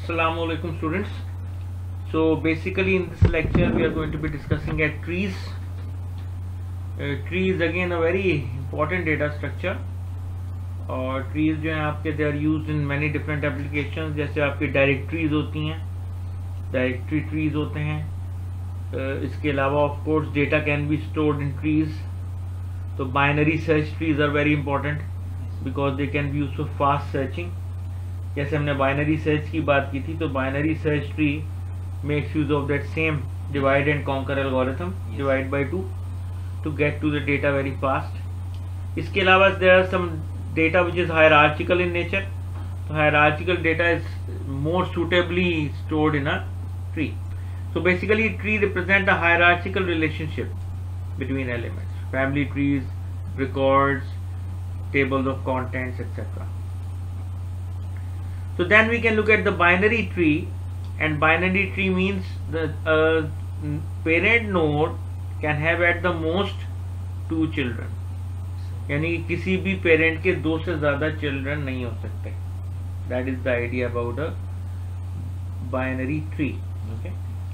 Assalamu alaikum students. So basically in this lecture we are going to be discussing at trees. Uh, tree is again a very important data structure और trees जो हैं आपके they are used in many different application जैसे आपकी directories होती हैं directory trees होते हैं uh, इसके अलावा of course data can be stored in trees तो binary search trees are very important because they can be used for fast searching जैसे हमने बाइनरी सर्च की बात की थी तो binary search tree makes use of that same divide and conquer algorithm divide by two to get to the data very fast इसके अलावा there are some data which is hierarchical in nature तो hierarchical data is more suitably stored in a tree so basically tree represent a hierarchical relationship between elements family trees records tables of contents etcetera so then we can look at the binary tree and binary tree means the uh, parent node can have at the most two children. यानी किसी भी parent के दो से ज़्यादा children नहीं हो सकते। That is the idea about a binary tree okay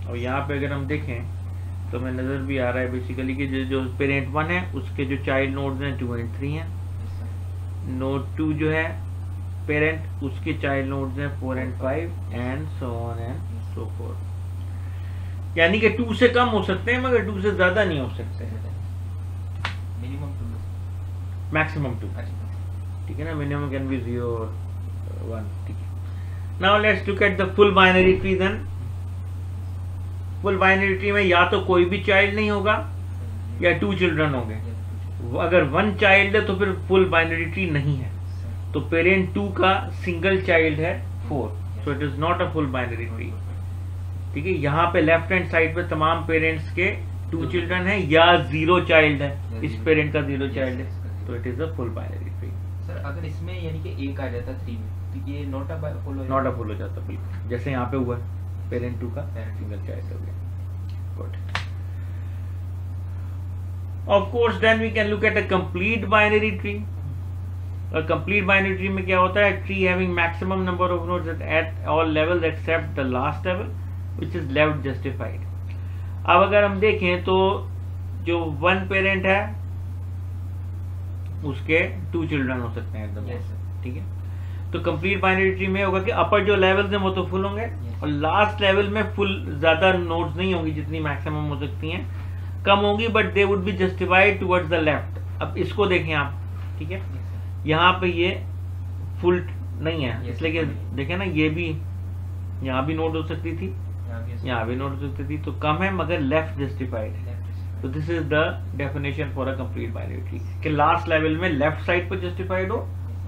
और यहाँ पे अगर हम देखें तो हमें नज़र भी आ रहा है बेसिकली कि जो जो पेरेंट वन है उसके जो चाइल्ड नोड्स हैं टू एंड थ्री हैं। नोड टू जो है पेरेंट उसके चाइल्ड नोड्स हैं four and five and so on and so forth यानी कि टू से कम हो सकते हैं मगर टू से ज़्यादा नहीं हो सकते मिनिमम टू मैक्सिमम टू ठीक है ना? Minimum can be zero one ठीक है। Now let's look at the full binary tree then full binary tree में या तो कोई भी चाइल्ड नहीं होगा या टू चिल्ड्रन होंगे। अगर वन चाइल्ड है तो फिर फुल बाइनरी ट्री नहीं है। तो पेरेंट टू का सिंगल चाइल्ड है four so it is not a full binary tree ठीक है यहाँ पे लेफ़्ट हैंड साइड पे तमाम पेरेंट्स के टू चिल्ड्रन है या ज़ीरो चाइल्ड है. इस पेरेंट का ज़ीरो चाइल्ड है. तो it is a full binary tree sir अगर इसमें यानी कि एक आ जाता थ्री में तो ये not a full not a full हो जाता बिल्कुल. जैसे यहाँ पे हुआ पेरेंट टू का सिंगल चाइल्ड हो गया. Good of course then we can look at a complete binary tree A complete binary tree में क्या होता है? Tree having maximum number of nodes at all levels except the last level which is left justified. अब अगर हम देखें तो जो वन पेरेंट है उसके टू चिल्ड्रन हो सकते हैं एकदम। ठीक है? तो कंप्लीट बाइनरी ट्री में होगा कि अपर जो लेवल्स हैं वो तो फुल होंगे. और लास्ट लेवल में फुल ज़्यादा नोड्स नहीं होंगी जितनी मैक्सिमम हो सकती हैं। कम होंगी but they would be justified towards the left अब इसको देखें आप ठीक है? यहाँ पे ये फुल नहीं है। Yes, इसलिए कि देखे ना ये भी यहाँ भी नोट हो सकती थी यहाँ भी नोट हो सकती थी। तो कम है मगर लेफ़्ट जस्टिफाइड है। तो this is the definition for a complete binary tree कि लास्ट लेवल में लेफ़्ट साइड पर जस्टिफाइड हो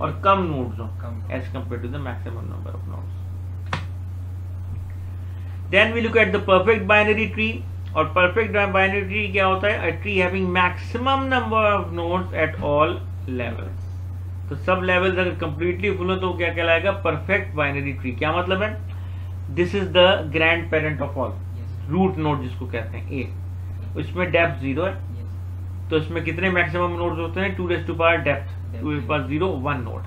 और कम नोड्स हो। As compare to the maximum number of nodes then we look at the perfect binary tree और perfect binary tree क्या होता है? A tree having maximum number of nodes at all levels तो सब लेवल अगर completely full हो तो क्या कहलाएगा? परफेक्ट बाइनरी ट्री क्या मतलब है? This is the grand parent of all root node जिसको कहते हैं ए उसमें डेप्थ ज़ीरो है। तो इसमें कितने मैक्सिमम नोड्स होते हैं? Two raise to power depth two power zero one node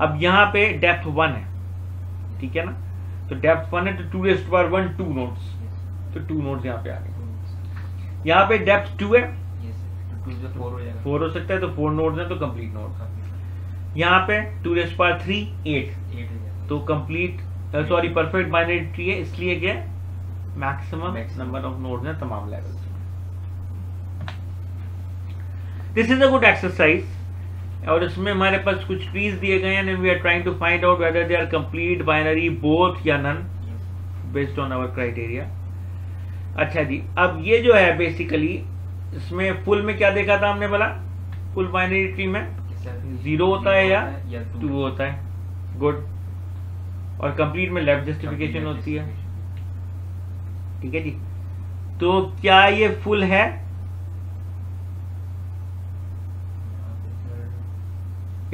अब यहाँ पे डेप्थ वन है। ठीक है ना? तो डेप्थ वन है तो two raise to power one two nodes तो टू नोड्स यहाँ पे आ गए। यहाँ पे डेप्थ टू है। फोर हो फोर हो सकता है तो फोर नोड्स है तो कंप्लीट नोड यहाँ पे two raise power three eight तो complete sorry perfect binary tree है इसलिए क्या मैक्सिमम नंबर ऑफ़ नोड्स हैं तमाम levels this is a good exercise और इसमें हमारे पास कुछ ट्रीज दिए गए हैं we are trying to find out whether they are complete binary both या none based on our criteria अच्छा जी अब ये जो है बेसिकली इसमें फुल में क्या देखा था हमने बोला? फुल बाइनरी ट्री में? ज़ीरो होता है या टू होता है? गुड और कंप्लीट में लेफ़्ट जस्टिफिकेशन होती है। ठीक है जी। तो क्या ये फुल है?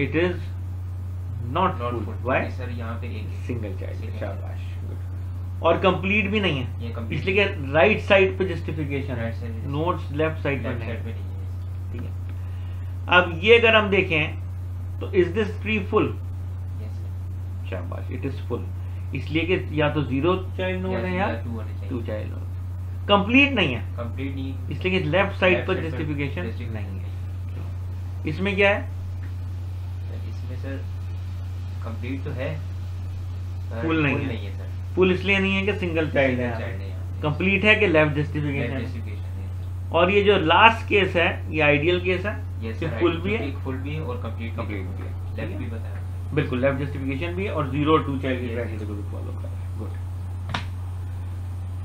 It is not full why sir यहाँ पे एक सिंगल चाइल्ड शाबाश. और कंप्लीट भी नहीं है। इसलिए राइट साइड पे जस्टिफिकेशन है। नोट्स लेफ़्ट साइड पे नहीं है। ठीक है। अब ये अगर हम देखें तो इज़ दिस ट्री फुल शाबाश इट इज़ फुल इसलिए कि या तो ज़ीरो चाइल्ड नोड है या two two child node complete नहीं है। कंप्लीट नहीं इसलिए कि लेफ़्ट साइड पर जस्टिफिकेशन नहीं है। इसमें क्या है? इसमें सर कंप्लीट तो है फुल नहीं है। फुल इसलिए नहीं है कि सिंगल चाइल्ड है। कंप्लीट है। कि लेफ़्ट जस्टिफिकेशन है। और ये जो लास्ट केस है ये आइडियल केस है? Yes, कि फुल भी है? फुल भी है और कंप्लीट Complete भी है। लेफ़्ट भी बताया। बिल्कुल लेफ़्ट जस्टिफिकेशन भी है और ज़ीरो टू चाइल्ड की. क्राइटेरिया को भी फॉलो कर good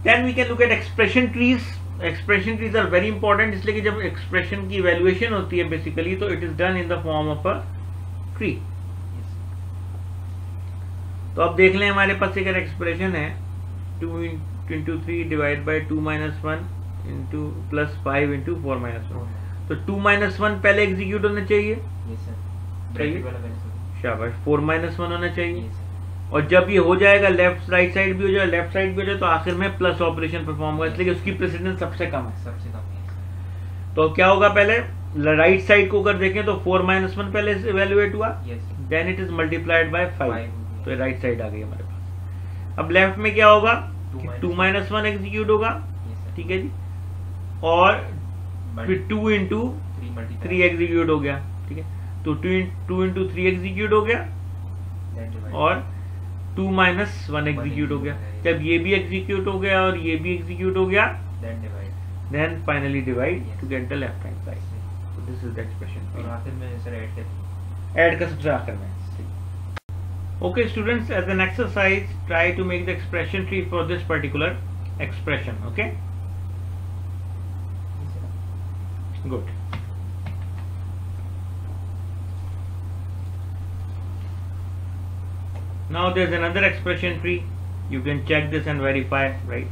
then we can look at expression trees expression trees are very important इसलिए कि जब एक्सप्रेशन की इवैल्यूएशन होती है बेसिकली तो it is done in the form of a tree तो अब देख लें हमारे पास एक एक्सप्रेशन है two into three divide by two minus one into plus five into four minus one तो टू माइनस वन पहले एग्जीक्यूट होना चाहिए? शाबाश फोर माइनस वन होना चाहिए? और जब ये हो जाएगा लेफ़्ट राइट साइड भी हो जाए लेफ़्ट साइड भी हो जाए तो आखिर में प्लस ऑपरेशन परफॉर्म होगा इसलिए उसकी प्रेसिडेंस सबसे कम है। सबसे कम है तो क्या होगा पहले? राइट साइड को अगर देखें तो फोर माइनस वन पहले इवेल्युएट हुआ। Then it is multiplied by five. तो राइट साइड आ गई हमारे पास। अब लेफ़्ट में क्या होगा? टू माइनस वन एग्जीक्यूट होगा। ठीक है जी? और फिर टू इंटू थ्री एग्जीक्यूट हो गया। ठीक है? तो two two into three execute हो गया। और टू माइनस वन एग्जीक्यूट हो गया। जब ये भी एग्जीक्यूट हो गया और ये भी एग्जीक्यूट हो गया then finally divide side. So this is the expression. और आखिर में सर ऐड का सबसे आखिर में। Okay students as an exercise try to make the expression tree for this particular expression okay? Good. Now there's another expression tree. You can check this and verify right?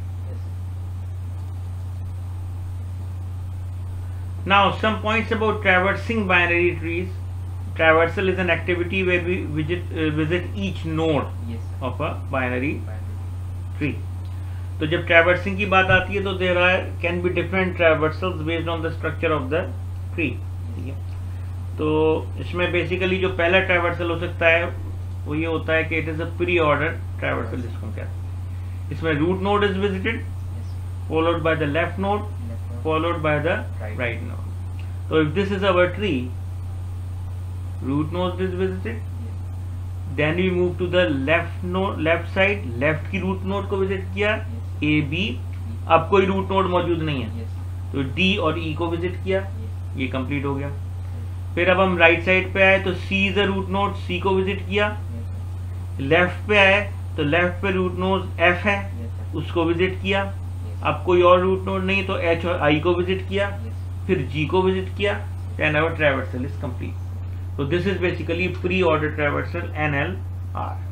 Now, some points about traversing binary trees. traversal is an activity way be visit visit visit uh, node of yes, of a तो जब traversing की बात आती है तो there are can be different traversal based on the structure of the tree ठीक है? तो इसमें बेसिकली जो पहला ट्रैवर्सल हो सकता है वो ये होता है कि it is a pre order traversal जिसको हम इसमें root node is visited followed by the left node followed by the right node तो if this is our tree root node is visited, then we move to the left node, left side, left की root node को visit किया, A, B, अब कोई root node मौजूद नहीं है, तो D और E को visit किया, ये complete हो गया. फिर अब हम right side पे आए तो C is a root node, C को visit किया, left पे आए तो left पे root node F है, उसको visit किया, अब कोई और रूट नोड नहीं तो एच और आई को विज़िट किया फिर जी को विज़िट किया and our traversal is complete basically pre order traversal N L R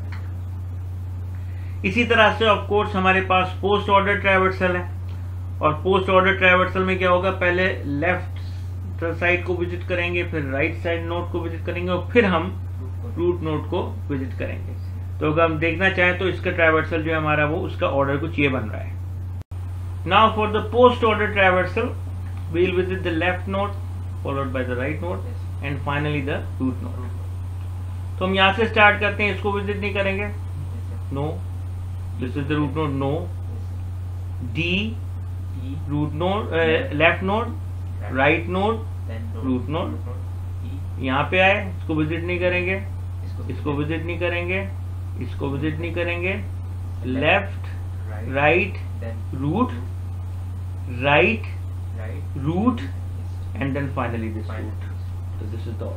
इसी तरह से ऑफ़ कोर्स हमारे पास पोस्ट ऑर्डर ट्रेवर्सल है। और पोस्ट ऑर्डर ट्रेवर्सल में क्या होगा? पहले लेफ़्ट साइड को विज़िट करेंगे फिर राइट साइड नोट को विज़िट करेंगे और फिर हम रूट नोट को विज़िट करेंगे। तो अगर हम देखना चाहें तो इसका ट्रेवर्सल जो है हमारा वो उसका ऑर्डर कुछ ये बन रहा है। Now for the post order traversal, we'll visit the left node followed followed the right right node finally the root node. तो हम यहाँ से स्टार्ट करते हैं, इसको विज़िट नहीं करेंगे? No this is the root node no the root node left node right node root node. यहाँ पे आए, इसको विज़िट नहीं करेंगे. इसको विज़िट नहीं करेंगे. इसको विज़िट नहीं करेंगे. Left right root right root and then finally this root. तो दिस इज़ द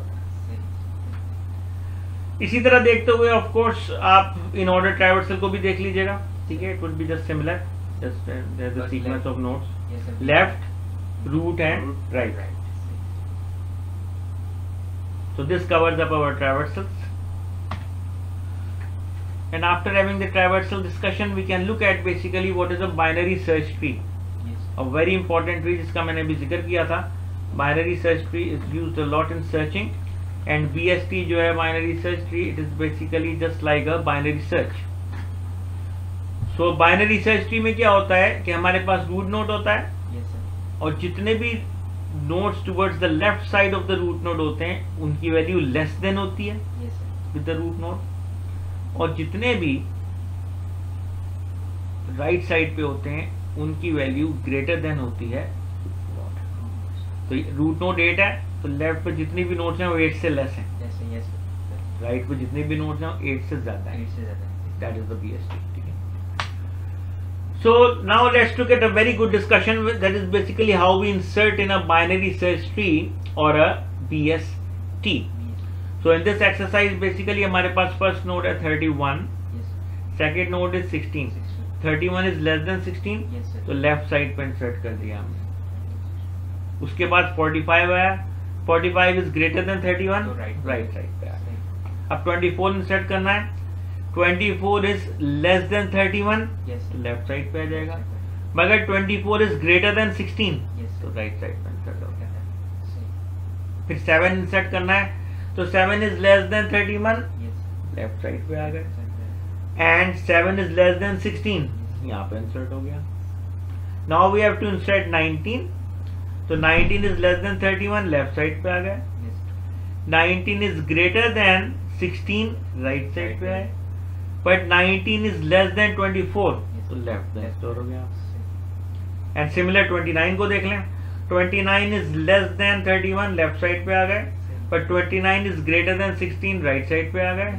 इसी तरह देखते हुए ऑफ़ कोर्स आप इन ऑर्डर ट्राइवर्सल को भी देख लीजिएगा। ठीक है? It would be just similar just there the sequence of nodes left root and right so this covers up our traversals and after having the traversal discussion we can look at basically what is a binary search tree a very important tree जिसका मैंने अभी ज़िक्र किया था। Binary search tree is use lot in searching and B S T जो है binary search tree it is basically just like a binary search so binary search tree में क्या होता है कि हमारे पास रूट नोट होता है और जितने भी node towards the left side of the root node होते हैं उनकी वैल्यू लेस देन होती है विद द रूट नोट और जितने भी राइट right साइड पे होते हैं उनकी वैल्यू ग्रेटर देन होती है तो रूट नोट एट है तो लेफ़्ट पे जितनी भी नोट्स हैं वो एट से लेस हैं राइट पे जितने भी नोट्स हैं एट से ज़्यादा है एट से ज़्यादा है that is the BST so now let's look at a very good discussion that is basically how we insert in a binary search tree or a BST so in this exercise basically हमारे पास first node है 31 yes second node is 16 31 is less than 16 yes तो left side पे insert कर दिया हमने उसके बाद 45 आया 45 इज़ ग्रेटर देन 31 तो right. राइट साइड पे आया अब 24 इंसर्ट करना है। 24 इज़ लेस देन 31 यस तो लेफ़्ट साइड पे आ जाएगा। मगर 24 इज़ ग्रेटर देन 16 यस तो राइट साइड पे इंसर्ट हो गया फिर 7 इंसर्ट करना है। तो 7 is less than 31 yes left side पे आ गए। एंड 7 इज़ लेस देन 16 यहाँ पे इंसर्ट हो गया। Now we have to insert 19 तो 19 is less than 31 left side पे आ गए 19 is greater than 16 right side पे आए। बट 19 इज़ लेस देन 24 तो लेफ़्ट में स्टोर हो गया। एंड सिमिलर 29 को देख लें। 29 is less than 31 left side पे आ गए। But 29 is greater than 16 right side पे आ गए।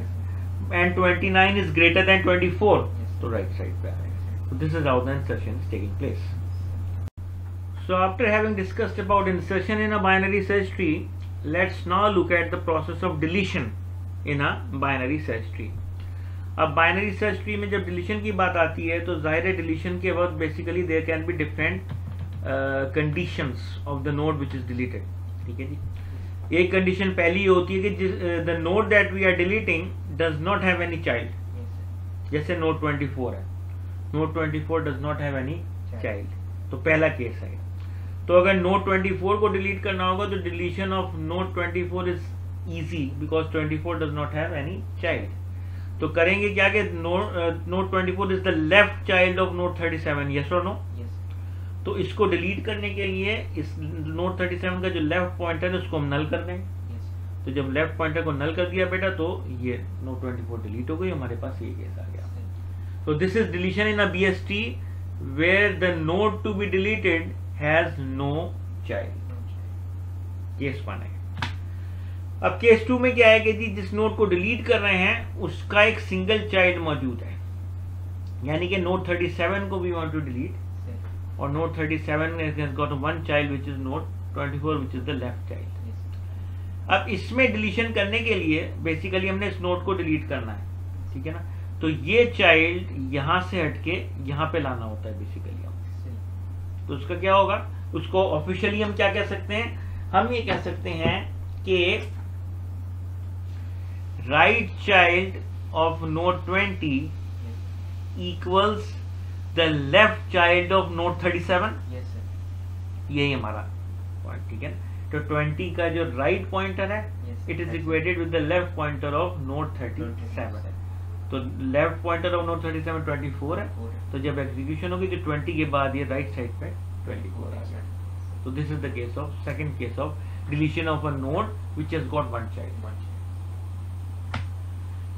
एंड 29 is greater than 24 तो राइट साइड पे आ गए। So this is how the insertion is taking place. So after having discussed about insertion in a binary search tree let's now look at the process of deletion in a binary search tree. अब binary search tree में जब deletion की बात आती है तो ज़ाहिर है डिलीशन के वक्त basically there can be different conditions of the node which is deleted ठीक है जी? एक कंडीशन पहली होती है कि the node that we are deleting does not have any child जैसे नोट 24 है। Node 24 does not have any child तो पहला केस है तो अगर नोट 24 को डिलीट करना होगा तो deletion of node 24 is easy because 24 does not have any child तो करेंगे क्या कि node twenty four is the left child of node 37 yes और नो तो इसको डिलीट करने के लिए इस नोट 37 का जो लेफ़्ट पॉइंटर है उसको हम नल कर देंगे तो जब लेफ़्ट पॉइंटर को नल कर दिया बेटा तो ये नोट 24 डिलीट हो गई हमारे पास ये केस आ गया। तो this is deletion in a B S T where the node to be deleted has no child case one है. अब केस टू में क्या है कि जी जिस नोट को डिलीट कर रहे हैं, उसका एक सिंगल चाइल्ड मौजूद है. यानी कि नोट 37 को भी वांट टू डिलीट और node 37 has got one child, which is node 24 which is the left child अब इसमें डिलीशन करने के लिए बेसिकली हमने इस नोट को डिलीट करना है. ठीक है ना? तो ये चाइल्ड यहाँ से हटके यहाँ पे लाना होता है बेसिकली तो उसका क्या होगा? उसको ऑफिशियली हम क्या कह सकते हैं? हम ये कह सकते हैं कि right child of node 20 equals the left child of node 37 यही हमारा पॉइंट ठीक है? तो 20 का जो राइट पॉइंटर है it is equated with the left pointer of node 37 तो लेफ़्ट पॉइंटर ऑफ़ नोट 37 24 है। तो जब एग्जीक्यूशन होगी तो 20 के बाद ये राइट साइड पे 24 आ गया तो this is the case of second case of deletion of a node which has got one child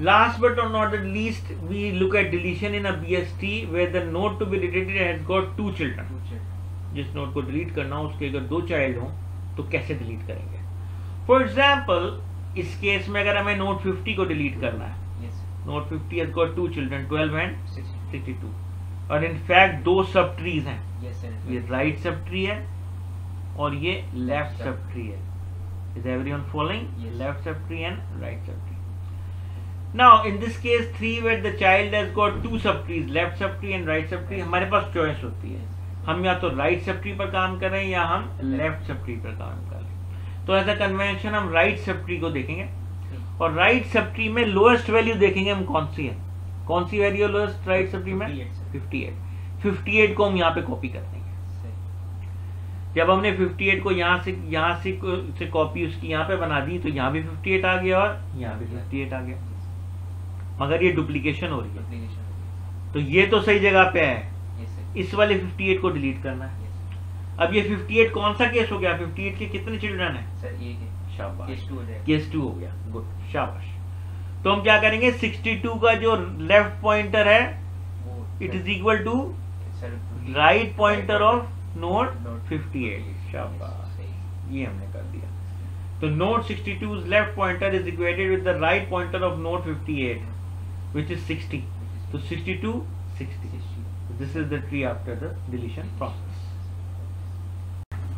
last but not the least we look at deletion in a bst where the node to be deleted has got two children जिस node को delete करना हो उसके अगर दो child हो तो कैसे डिलीट करेंगे? फॉर एग्ज़ाम्पल इस केस में अगर हमें नोट 50 को डिलीट करना है node 50 has got two children 12 and 62 और इनफैक्ट दो सब ट्रीज हैं ये राइट सब ट्री है और ये लेफ़्ट सब ट्री है। Is everyone following left subtree and right subtree now in this case three where the child has got two subtrees left subtree and right subtree हमारे पास choice होती है। हम या तो राइट सब ट्री पर काम कर या हम लेफ़्ट सब ट्री पर काम कर तो एज अ कन्वेंशन हम राइट सब ट्री को देखेंगे। और राइट सब ट्री में लोएस्ट वैल्यू देखेंगे हम कौन सी है? कौन सी value lowest right subtree में? 58 58 को हम यहाँ पे कॉपी कर देंगे। जब हमने 58 को यहाँ से यहाँ से से कॉपी उसकी यहाँ पे बना दी तो यहाँ भी 58 आ गया और यहाँ भी 58 आ गया। मगर ये डुप्लीकेशन हो रही है। तो ये तो सही जगह पे है। इस वाले 58 को डिलीट करना है। अब ये 58 कौन सा केस हो गया? 58 के कितने चिल्ड्रन है? शाबाश। केस टू हो गया। गुड शाबाश। तो हम क्या करेंगे? 62 का जो लेफ़्ट पॉइंटर है it is equal to right pointer of node 58 शाबाश। ये हमने कर दिया। तो node 62 to left pointer is equated with the right pointer of node 58 at which is sixty तो 62 60 this is the tree after the deletion process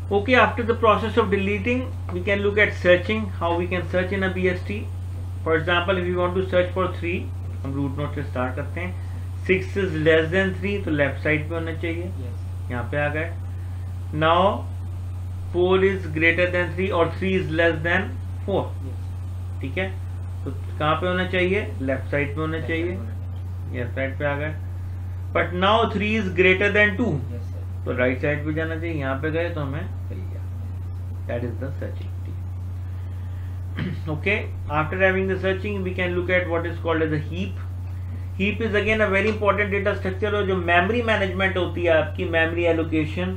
Okay, after the process of deleting, we can look at searching, how we can search in a BST. For example if you want to search for 3 हम root node से start करते हैं। Six is less than three तो left side पे होना चाहिए। Yes यहाँ पे आ गए। Now four is greater than three और three is less than four ठीक है? तो कहाँ पे होना चाहिए? लेफ़्ट साइड पे होना चाहिए। लेफ़्ट साइड पे आ गए। But now three is greater than two तो राइट साइड पे जाना चाहिए। यहाँ पे गए तो हमें that is the searching okay after having the searching we can look at what is called as a heap heap is again a very important data structure और जो memory management होती है आपकी memory allocation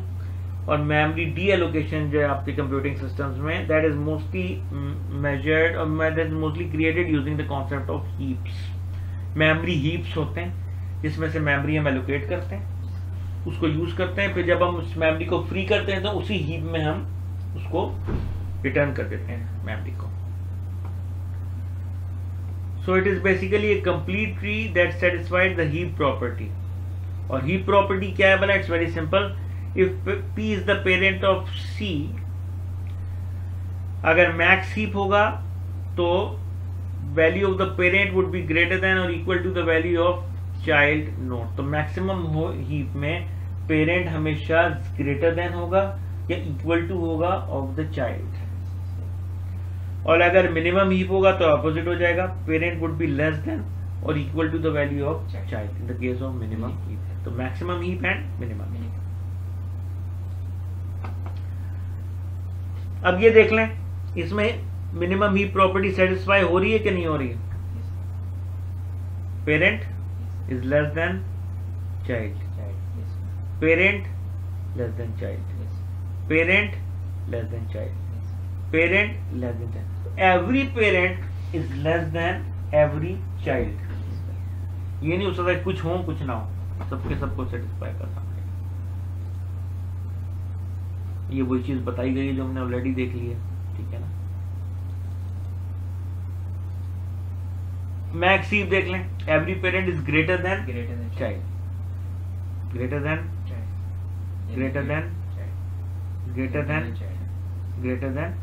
और memory deallocation जो है आपके computing systems में that is mostly mm, measured और that is mostly created using the concept of heaps memory heaps होते हैं जिसमें से memory हम allocate करते हैं उसको यूज़ करते हैं फिर जब हम उस मेमोरी को फ्री करते हैं तो उसी हीप में हम उसको रिटर्न कर देते हैं मेमोरी को so it is basically a complete tree that satisfies the heap property और heap property क्या है बोला it's very simple if p is the parent of c अगर max heap होगा तो value of the parent would be greater than or equal to the value of child node तो maximum हो heap में parent हमेशा greater than होगा या equal to होगा of the child और अगर मिनिमम हीप होगा तो अपोजिट हो जाएगा parent would be less than और equal to the value of child in the case of minimum heap तो मैक्सिमम हीप एंड मिनिमम अब ये देख लें इसमें मिनिमम ही प्रॉपर्टी सेटिस्फाई हो रही है कि नहीं हो रही है? Parent is less than child parent less than child parent less than child parent less than child every parent is less than every child ये नहीं हो सकता कुछ हो कुछ ना हो। सबके सबको सेटिस्फाई करना ये वही चीज़ बताई गई जो हमने ऑलरेडी देख ली है। ठीक है ना? मैक्स देख लें। Every parent is greater than greater than child greater than greater than greater than greater than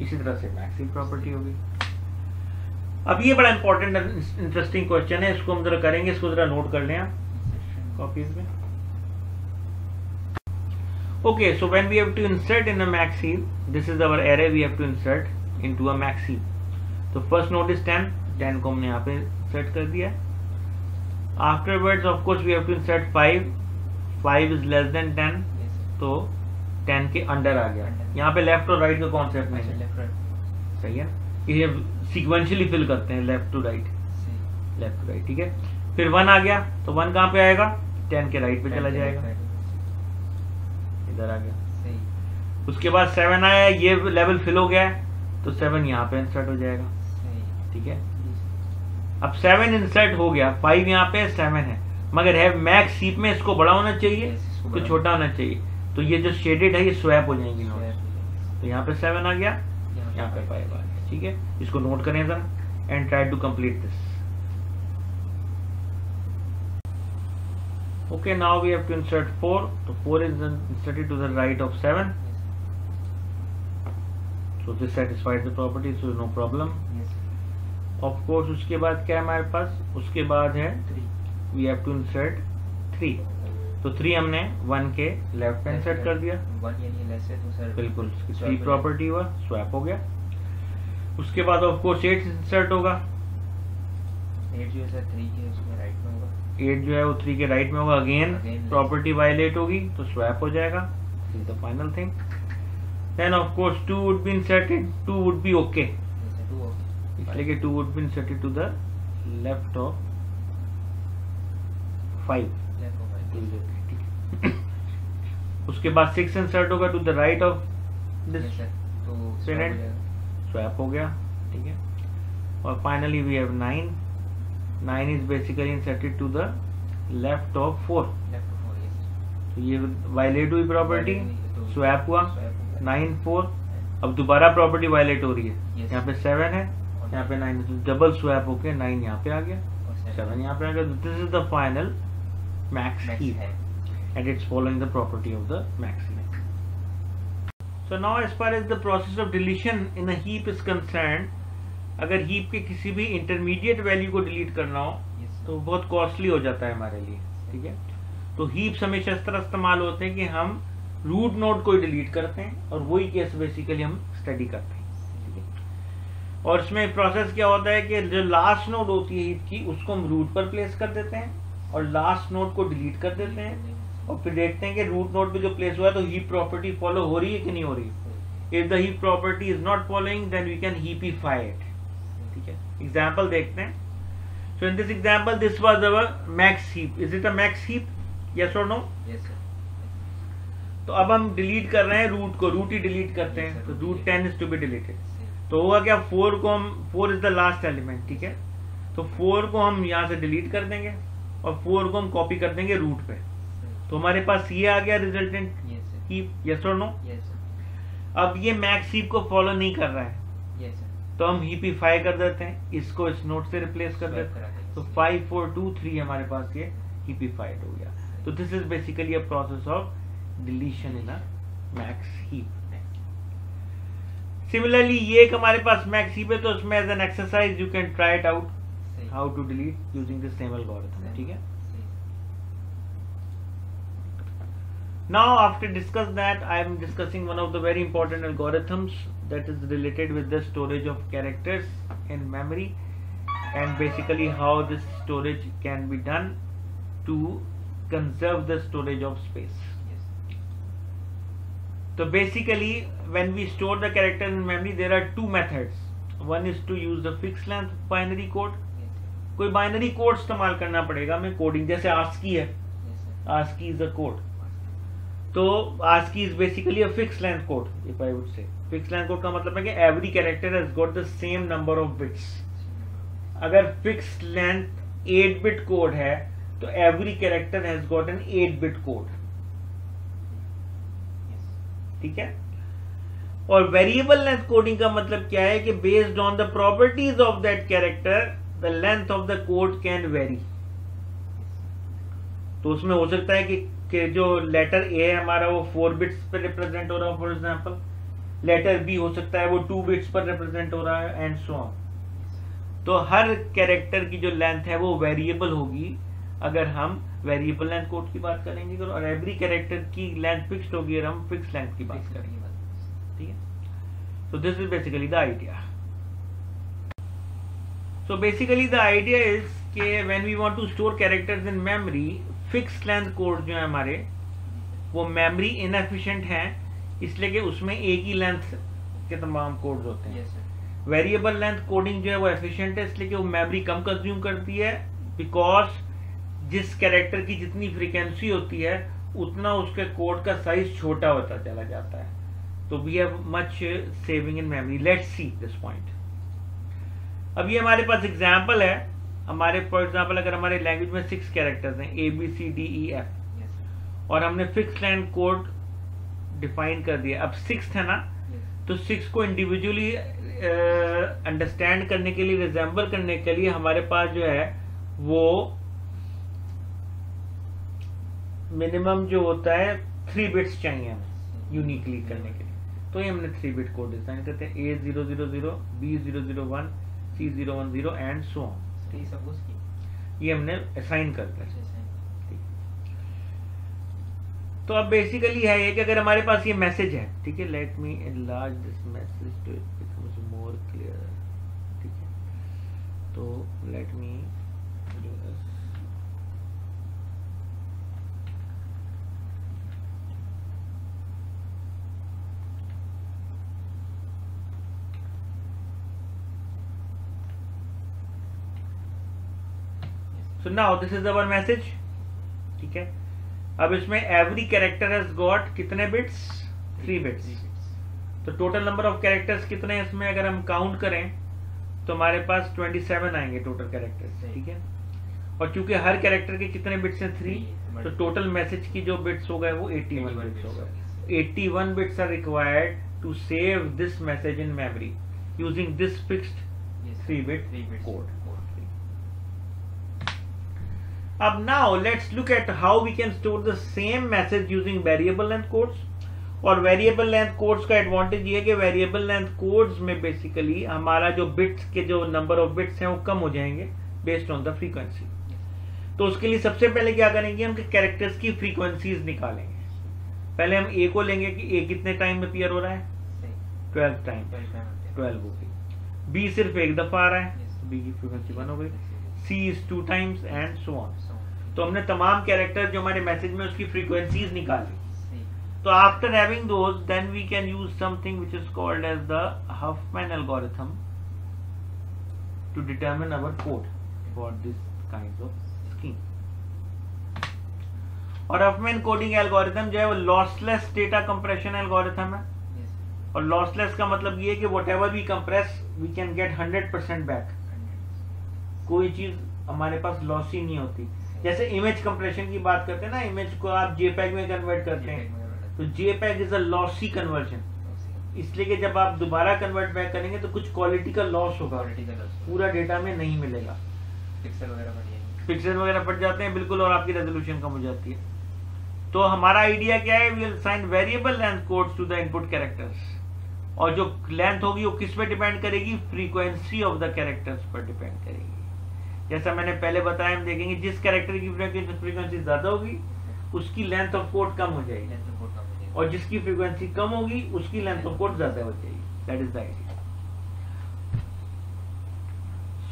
इसी तरह से मैक्सिम प्रॉपर्टी होगी। अब ये बड़ा इंपॉर्टेंट इंटरेस्टिंग क्वेश्चन है इसको हम जरा करेंगे इसको जरा नोट कर लें कॉपीज में। Okay so when we have to insert in a maxi this is our array we have to insert into a maxi तो first node is ten ten को हमने यहाँ पे सेट कर दिया afterwards of of course we have to insert five five is less than ten तो 10 के under आ गया। यहाँ पे लेफ़्ट और राइट का कॉन्सेप्ट नहीं है। सही है? ये सीक्वेंशियली फिल करते हैं left to right left to right ठीक है? फिर वन आ गया तो वन कहाँ पे आएगा? टेन के राइट पे चला जाएगा। इधर आ गया। उसके बाद सेवन आया ये लेवल फिल हो गया है तो सेवन यहाँ पे इंसर्ट हो जाएगा। ठीक है? अब सेवन इंसर्ट हो गया फाइव यहाँ पे सेवन है। मगर है मैक्स सीप में इसको बड़ा होना चाहिए इसको तो छोटा होना चाहिए? तो ये जो शेडेड है ये स्वैप हो जाएँगे यहाँ तो यहाँ पे सेवन आ गया यहाँ पे फाइव आ गया ठीक है? इसको नोट करें sir and try to complete this okay now we have to insert four तो four is inserted to the right of seven so this satisfied the property so no problem of course उसके बाद क्या है हमारे पास? उसके बाद है three we have to insert three तो थ्री हमने वन के लेफ़्ट पे इंसर्ट कर दिया। बिल्कुल थ्री प्रॉपर्टी हुआ स्वैप हो गया। उसके बाद ऑफ़ कोर्स एट इंसर्ट होगा। एट जो है थ्री के उसमें राइट में होगा। एट जो है वो थ्री के राइट में होगा। अगेन प्रॉपर्टी वायलेट होगी तो स्वैप हो जाएगा। Is the final thing then of course two would be inserted two would be okay इसलिए कि two would be inserted to the left of five उसके बाद सिक्स इंसर्ट होगा to the right of this. Swap हो गया। ठीक है? और finally we have nine 9 is basically inserted to the left of 4 left four तो ये वायलेट हुई प्रॉपर्टी तो स्वैप हुआ. नाइन फोर अब दोबारा प्रॉपर्टी वायलेट हो रही है। Yes. यहाँ पे सेवन है यहाँ पे नाइन डबल स्वैप होके नाइन यहाँ पे आ गया। सेवन यहाँ पे आ गया this is the final max max heap है and it's following the property of the max heap. So now as far as the process of deletion in a heap is concerned, अगर heap के किसी भी intermediate value को delete करना हो तो बहुत costly हो जाता है हमारे लिए ठीक है तो heaps हमेशा इस तरह इस्तेमाल होते हैं कि हम root node को डिलीट करते हैं और वही केस बेसिकली हम स्टडी करते हैं ठीक और इसमें प्रोसेस क्या होता है कि जो लास्ट नोड होती है हीप की उसको हम रूट पर प्लेस कर देते हैं और लास्ट नोड को डिलीट कर देते हैं और फिर देखते हैं कि रूट नोड पे जो प्लेस हुआ है तो हीप प्रॉपर्टी फॉलो हो रही है कि नहीं हो रही? If the heap property is not following then we can heapify it ठीक है? एग्जांपल देखते हैं. So in this example this was our max heap is it a max heap yes और नो यस तो अब हम डिलीट कर रहे हैं रूट को. रूट ही डिलीट करते Yes, हैं तो root ten is to be deleted तो होगा क्या? फोर को हम four is the last element ठीक है? तो फोर को हम यहाँ से डिलीट कर देंगे. और फोर को हम कॉपी कर देंगे रूट पे। तो हमारे पास ये आ गया रिजल्टेंट की यस और नो अब ये मैक्स हीप को फॉलो नहीं कर रहा है। तो हम हीपीफाई कर देते हैं। इसको इस नोट से रिप्लेस कर देते हैं। तो फाइव फोर टू थ्री हमारे पास ये हीपीफाइड हो गया। तो this is basically a process of deletion in a max heap similarly ये एक हमारे पास मैक्स हीप है तो उसमें as an exercise you can try it out सही how to delete using this same algorithm सही। ठीक है सही। Now after discuss that I am discussing one of the very important algorithms that is related with the storage of characters in memory and basically how this storage can be done to conserve the storage of space. Yes. So basically when we store the characters in memory there are two methods. One is to use the fixed length binary code. कोई binary code इस्तेमाल करना पड़ेगा। हमें coding जैसे ASCII है। ASCII is a code तो ASCII is basically a fix length code if I would say fix length code का मतलब है कि every character has got the same number of bits अगर fix length eight bit code है तो every character has got an eight bit code ठीक है? और वेरिएबल लेंथ कोडिंग का मतलब क्या है कि based on the properties of that character the length of the code can vary तो उसमें हो सकता है कि, कि जो लेटर ए है हमारा वो फोर बिट्स पर रिप्रेजेंट हो रहा है फॉर एग्जांपल लेटर बी हो सकता है वो टू बिट्स पर रिप्रेजेंट हो रहा है एंड सो ऑन तो हर कैरेक्टर की जो लेंथ है वो वेरिएबल होगी अगर हम वेरिएबल लेंथ कोड की बात करेंगे और एवरी कैरेक्टर की लेंथ फिक्स्ड होगी और हम फिक्स लेंथ की बात करेंगे। ठीक है? so this is basically the idea. So basically the idea is कि when we want to store characters in memory fixed length code जो है हमारे वो memory inefficient है इसलिए कि उसमें एक ही लेंथ के तमाम कोड्स होते हैं. वेरिएबल लेंथ कोडिंग जो है वो एफिशिएंट है इसलिए कि वो मेमोरी कम कंज्यूम करती है बिकॉज़ जिस कैरेक्टर की जितनी फ्रीक्वेंसी होती है उतना उसके कोड का साइज़ छोटा होता चला जाता है। तो we have much saving in memory let's see this point अब ये हमारे पास एग्ज़ाम्पल है। हमारे फॉर एग्ज़ाम्पल अगर हमारे लैंग्वेज में सिक्स कैरेक्टर्स हैं A B C D E F और हमने फिक्स लाइन कोड डिफाइन कर दिया। अब सिक्स है ना. तो सिक्स को इंडिविजुअली अंडरस्टैंड uh, करने के लिए रिजेंबल करने के लिए हमारे पास जो है वो मिनिमम जो होता है थ्री बिट्स चाहिए हमें यूनिकली करने के लिए। तो ये हमने थ्री बिट कोड डिज़ाइन करते हैं। A zero zero zero B zero zero one C zero one zero and so on ये हमने असाइन कर दिया। तो अब बेसिकली है ये कि अगर हमारे पास ये मैसेज है ठीक है let me large this message to it becomes more clear ठीक है। तो let me do this so now this is our message. ठीक है? अब इसमें एवरी कैरेक्टर हैज़ गॉट कितने बिट्स थ्री बिट्स तो टोटल नंबर ऑफ़ कैरेक्टर्स कितने हैं इसमें? अगर हम काउंट करें तो हमारे पास 27 आएँगे टोटल कैरेक्टर्स ठीक है? और चूँकि हर कैरेक्टर के कितने बिट्स हैं? थ्री तो टोटल मैसेज की जो बिट्स हो गए वो 81 81 बिट्स हो गए गए। 81 bits are required to save this message in memory using this fixed Yes, sir. 3 अब now let's look at how we can store the same message using variable length codes. और variable length codes का advantage ये है कि variable length codes में basically हमारा जो bits के जो नंबर ऑफ़ बिट्स हैं वो कम हो जाएँगे बेस्ड ऑन द फ्रीक्वेंसी तो उसके लिए सबसे पहले क्या करेंगे, हम कैरेक्टर्स की फ्रीक्वेंसीज निकालेंगे। पहले हम ए को लेंगे कि ए कितने टाइम में अपीयर हो रहा है? ट्वेल्व टाइम ट्वेल्व हो होगी बी सिर्फ़ एक दफ़ा आ रहा है। बी की फ्रीक्वेंसी वन हो गई। C is two times and so on तो हमने तमाम कैरेक्टर जो हमारे मैसेज में उसकी फ्रीक्वेंसीज निकाली। तो after having those then we can use something which is called as the Huffman algorithm to determine our code for this kind of scheme और हफमैन कोडिंग एल्गोरिथम जो है वो लॉसलेस डेटा कंप्रेशन एल्गोरिथम है। और lossless का मतलब ये है कि whatever we compress we can get hundred percent back कोई चीज़ हमारे पास लॉस ही नहीं होती। जैसे इमेज कंप्रेशन की बात करते हैं ना इमेज को आप जेपैग में कन्वर्ट करते हैं। तो JPEG is a lossy conversion इसलिए कि जब आप दोबारा कन्वर्ट बैक करेंगे तो कुछ क्वालिटी का लॉस होगा। पूरा डेटा में नहीं मिलेगा। पिक्सल वगैरह पिक्सल वगैरह बढ़ जाते हैं बिल्कुल और आपकी रेजोल्यूशन कम हो जाती है। तो हमारा आइडिया क्या है? We sign variable length codes to the input characters और जो लेंथ होगी वो किस पे डिपेंड करेगी? फ्रीक्वेंसी ऑफ़ द कैरेक्टर्स पर डिपेंड करेगी। जैसा मैंने पहले बताया हम देखेंगे जिस कैरेक्टर की फ्रीक्वेंसी ज़्यादा होगी उसकी लेंथ ऑफ़ कोड कम हो जाएगी। और जिसकी फ्रीक्वेंसी कम होगी उसकी लेंथ ऑफ़ कोड ज़्यादा हो जाएगी। That is the idea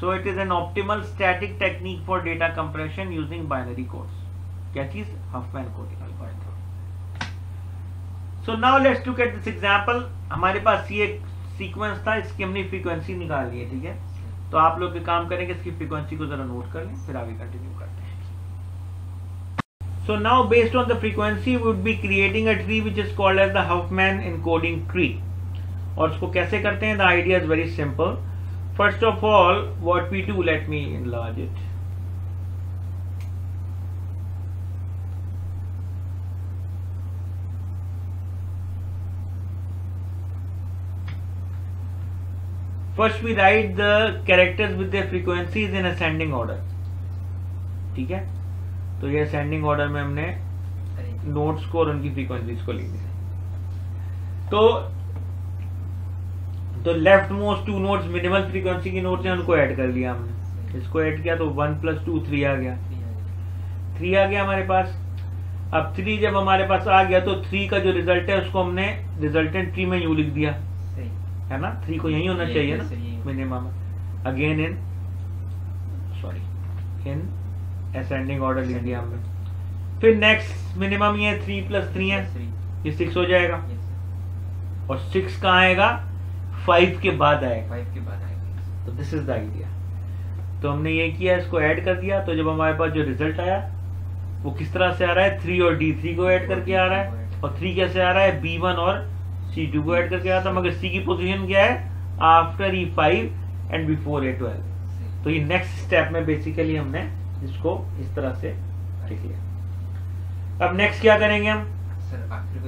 so it is an optimal static technique for data compression using binary codes क्या चीज़? Huffman coding so now let's look at this example हमारे पास ये एक सीक्वेंस था इसकी हमने फ्रीक्वेंसी निकाल ली है ठीक है? तो आप लोग काम करेंगे, इसकी फ्रीक्वेंसी को जरा नोट कर लें, फिर आगे कंटिन्यू करते हैं। So now based on the frequency would be creating a tree which is called as the Huffman encoding tree और उसको कैसे करते हैं? The idea is very simple first of all what we do let me enlarge it First we write the characters with their frequencies in ascending order. ठीक है तो ये ascending order में हमने नोट्स को और उनकी फ्रीक्वेंसीज को ली तो तो left most two nodes minimal frequency की नोट्स हैं, उनको ऐड कर लिया हमने इसको ऐड किया तो वन प्लस टू थ्री आ गया। थ्री आ गया हमारे पास अब थ्री जब हमारे पास आ गया तो थ्री का जो रिज़ल्ट है, उसको हमने रिजल्टेंट ट्री में यू लिख दिया। है ना? थ्री को यही होना चाहिए ना? Minimum again in sorry in ascending order लिख दिया हमने। फिर नेक्स्ट मिनिमम ये थ्री प्लस थ्री है। ये सिक्स हो जाएगा। और सिक्स कहाँ आएगा? फाइव के बाद आएगा। फाइव के बाद आएगा। तो दिस इज़ द आइडिया तो हमने ये किया इसको ऐड कर दिया। तो जब हमारे पास जो रिज़ल्ट आया वो किस तरह से आ रहा है? थ्री और डी थ्री को ऐड करके आ रहा है। और थ्री कैसे आ रहा है? बी वन और सी टू को ऐड करके आ रहा था मगर सी की पोजीशन क्या है? After E five and before A twelve तो ये नेक्स्ट स्टेप में बेसिकली हमने इसको इस तरह से लिख लिया। अब नेक्स्ट क्या करेंगे हम? सर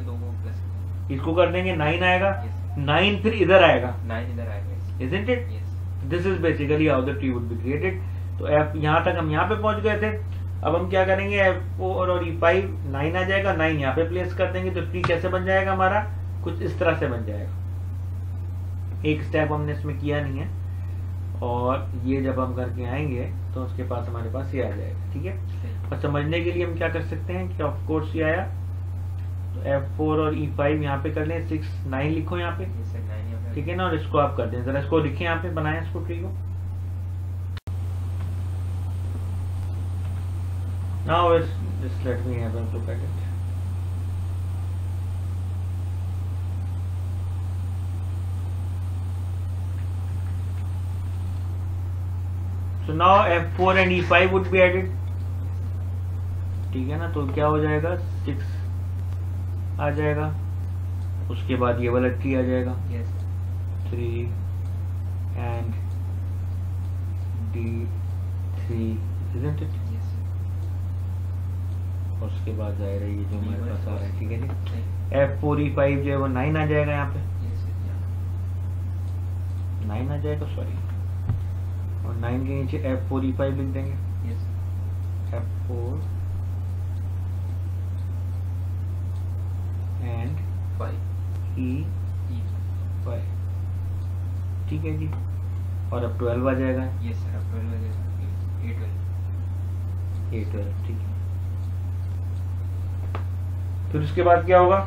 दो इसको कर देंगे नाइन आएगा। Yes. नाइन फिर इधर आएगा। नाइन इधर आएगा it? Yes this is basically how the tree would be तो f यहाँ तक हम यहाँ पे पहुँच गए थे। अब हम क्या करेंगे? F4 और e5 9 आ जाएगा। 9 यहाँ पे प्लेस कर देंगे। तो ट्री कैसे बन जाएगा हमारा? कुछ इस तरह से बन जाएगा। एक स्टेप हमने इसमें किया नहीं है और ये जब हम करके आएँगे तो उसके पास हमारे पास ये आ जाएगा ठीक है? और समझने के लिए हम क्या कर सकते हैं कि ऑफ़ कोर्स ये आया। तो f4 और e5 यहाँ पे कर लें 6 9 लिखो यहाँ पे। ठीक है ना? और इसको आप कर दें। जरा इसको लिखें यहाँ पे बनाए इसको ट्री को। Now it's just let me have a look at it. So now F4 and E5 would be added. ठीक है ना? तो क्या हो जाएगा? सिक्स आ जाएगा। उसके बाद ये वाला ट्री आ जाएगा। थ्री एंड डी थ्री और उसके बाद जाएगा ये जो हमारे पास आ रहा है ठीक है जी? एफ़ फोर ई फाइव जो है वो नाइन आ जाएगा यहाँ पे। नाइन आ जाएगा सॉरी और नाइन के नीचे एफ़ फोर ई फाइव लिख देंगे। F four and five. E e. Five ठीक है जी। और अब ट्वेल्व आ जाएगा। Yes सर अब ट्वेल्व आ जाएगा। ए ट्वेल्व ए ट्वेल्व ठीक है। फिर उसके बाद क्या होगा?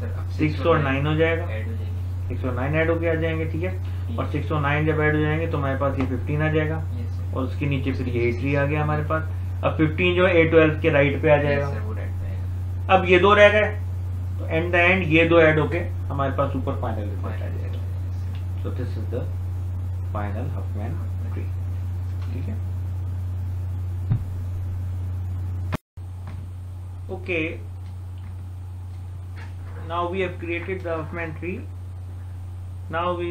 सर अब सिक्स और नाइन हो जाएगा। ऐड हो जाएँगे। सिक्स और नाइन ऐड होके आ जाएँगे ठीक है। और सिक्स और नाइन जब ऐड हो जाएँगे तो हमारे पास ये फिफ्टीन आ जाएगा। और उसके नीचे फिर ये थ्री आ गया हमारे पास। अब फिफ्टीन जो है ए ट्वेल्व के राइट पे आ जाएगा। वो अब ये दो रह गए। तो एंड द एंड ये दो ऐड होके हमारे पास ऊपर फाइनल रिज़ल्ट आ जाएगा। So this is the final Huffman tree ठीक है? Okay. Now we have created the Huffman tree. Now we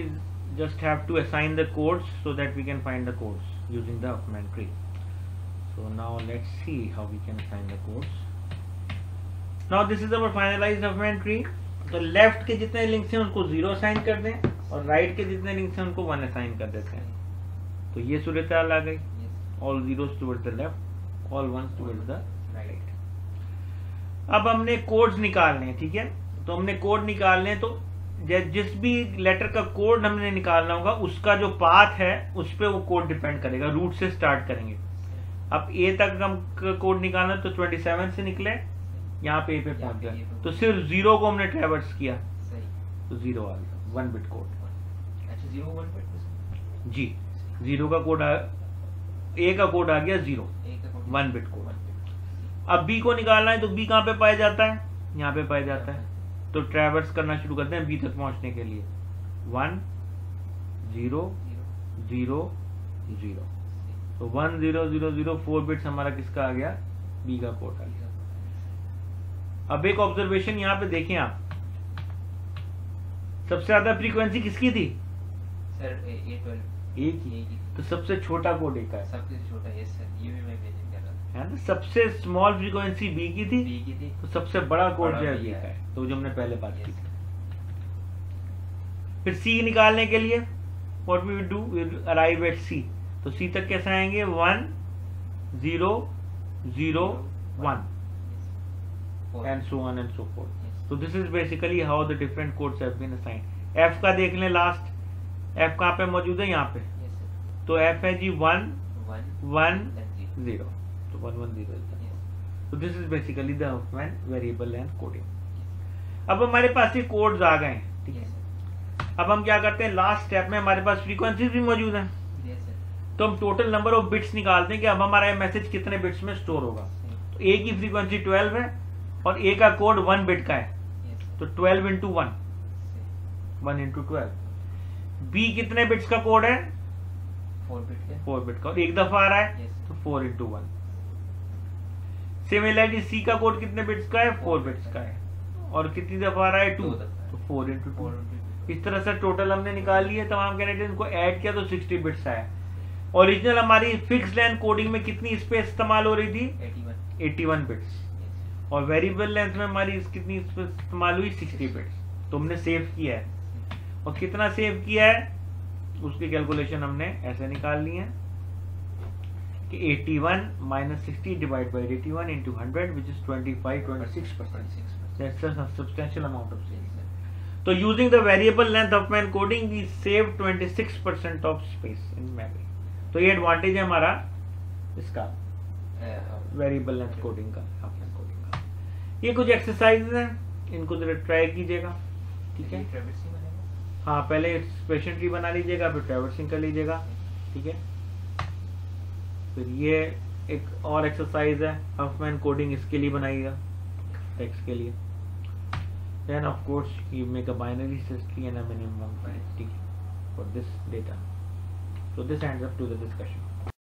just have to assign the codes so that we can find the codes using the Huffman tree so now let's see how we can assign the codes now this is our finalized Huffman tree तो left के जितने links हैं उनको zero assign कर दें और right के जितने लिंक्स हैं उनको वन असाइन कर देते हैं तो ये सूरत हाल आ गई all zeros towards the left all ones towards the right. अब हमने कोड्स निकालने हैं ठीक है तो हमने कोड निकालने हैं तो जिस भी लेटर का कोड हमने निकालना होगा उसका जो पाथ है उस पर वो कोड डिपेंड करेगा रूट से स्टार्ट करेंगे। अब ए तक हम कोड निकालना तो 27 से निकले यहाँ पे ए पे पहुँच गए। तो सिर्फ़ ज़ीरो को हमने ट्रेवर्स किया। तो ज़ीरो आ गया वन बिट कोड अच्छा ज़ीरो वन पर जी ज़ीरो का कोड आ ए का कोड आ गया ज़ीरो. वन बिट कोड अब बी को निकालना है तो बी कहाँ पे पाया जाता है? यहाँ पे पाया जाता है। तो ट्रेवर्स करना शुरू करते हैं बी तक पहुँचने के लिए। वन ज़ीरो ज़ीरो ज़ीरो तो one zero zero zero four bits हमारा किसका आ गया? बी का कोड आ गया। अब एक ऑब्जर्वेशन यहाँ पे देखें आप। सबसे ज़्यादा फ्रीक्वेंसी किसकी थी? सर ए ए की। ए की। तो सबसे छोटा कोड एक का है। सबसे छोटा यस सर ये भी मैं है ना? सबसे स्मॉल फ्रीक्वेंसी बी की थी बी की थी। तो सबसे बड़ा कोड जो है बी है। का है। तो जो हमने पहले बात की. फिर सी निकालने के लिए what we do arrive at C तो सी तक कैसे आएँगे? One zero zero one and so one and so forth तो this is basically how the different codes have been assigned F का देख लें लास्ट एफ़ कहाँ पे मौजूद है? यहाँ पे। Yes, तो एफ़ है जी one one zero one one zero Yes. तो this is basically the Huffman variable and coding अब हमारे पास ये कोड्स आ गए हैं ठीक है? अब हम क्या करते हैं लास्ट स्टेप में हमारे पास फ्रीक्वेंसीज भी मौजूद हैं। Yes, तो हम टोटल नंबर ऑफ़ बिट्स निकालते हैं कि अब हमारा मैसेज कितने बिट्स में स्टोर होगा। तो ए की फ्रीक्वेंसी 12 है और ए का कोड वन बिट का है। Yes, तो 12 into one one into twelve B कितने बिट्स का कोड है? Four bit है. फोर बिट का। और एक दफ़ा आ रहा है? Yes. तो four into one similarly C का कोड कितने बिट्स का है? फोर बिट्स का है। और कितनी दफ़ा आ रहा है? टू तो फोर इंटू टू इस तरह से टोटल हमने निकाल लिए तमाम कैरेक्टर्स को ऐड किया तो 60 बिट्स आया। ओरिजिनल हमारी फिक्स लेंथ कोडिंग में कितनी स्पेस इस्तेमाल हो रही थी? Eighty-one. 81 बिट्स और वेरिएबल लेंथ में हमारी कितनी स्पेस इस्तेमाल हुई? 60 बिट्स तो हमने सेव किया है। और कितना सेव किया है? उसकी कैलकुलेशन हमने ऐसे निकाल ली है। कि 81 minus sixty divide by 81 into hundred which is 25 26 परसेंट 26%. That's a substantial amount of sir. So using the variable length of man coding, we save 26% of space in memory. तो ये एडवांटेज है हमारा इसका वेरिएबल लेंथ कोडिंग का coding का ये कुछ एक्सरसाइज हैं इनको जरा ट्राई कीजिएगा ठीक है हाँ पहले स्पेशल ट्री बना लीजिएगा फिर ट्रेवर्सिंग कर लीजिएगा ठीक है फिर ये एक और एक्सरसाइज है हफ मैन कोडिंग इसके लिए बनाइएगा टेक्स के लिए। Then of course you make a binary system and a minimum for this data so this ends up to the discussion